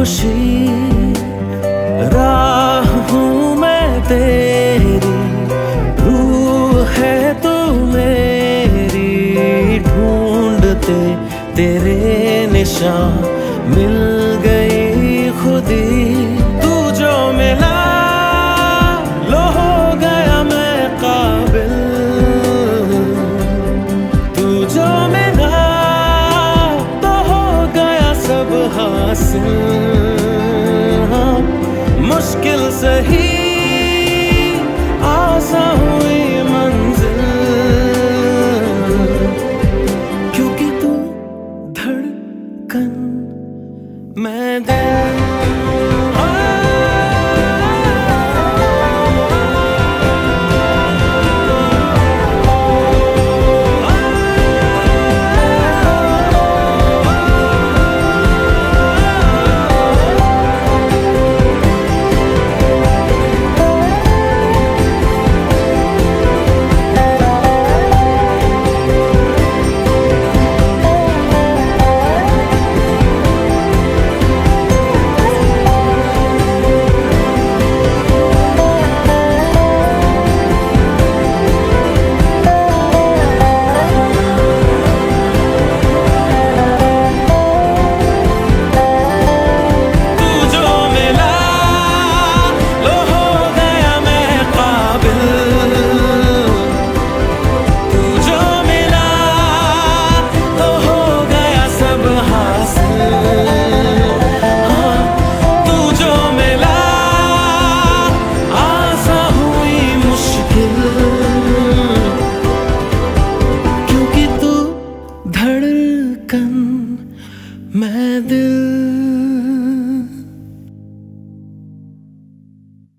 खुशी, राह हूँ मैं तेरी, रूह है तू मेरी, ढूंढते तेरे निशान, मिल गई खुदी, तू जो मिला लो हो गया मैं काबिल। तू जो मिला तो हो गया सब हासिल। मुश्किल सही आसा हुई धड़कन मैं दिल